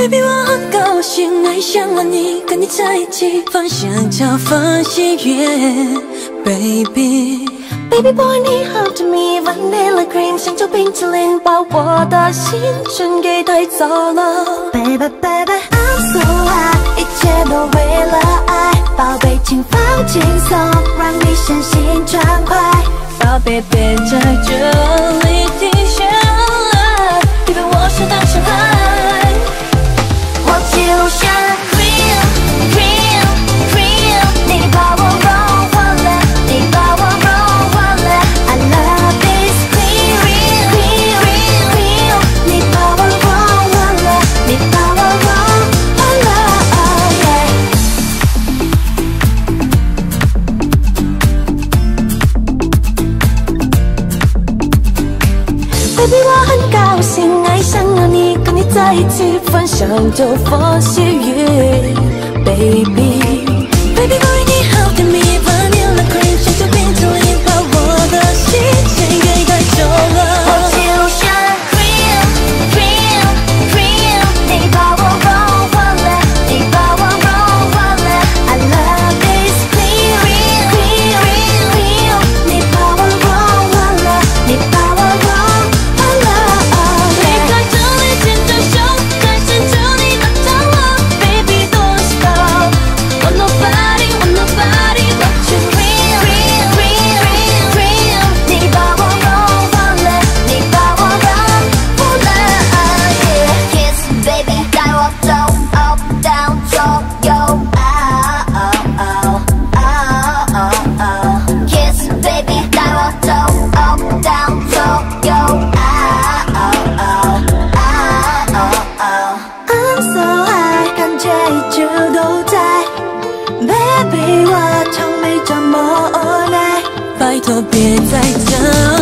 Baby，我很高兴爱上了你，跟你在一起，放香蕉，放喜悦，Baby。Baby boy，你好 to me，vanilla cream，香蕉冰淇淋，把我的心全给带走了。Baby baby，I'm so high，一切都为了爱，宝贝请放轻松，让你身心畅快。宝贝别在这 baby 我很高兴爱上了你跟你在一起分享着风细雨 baby 都在。Baby 我从没这么无奈。拜托别再等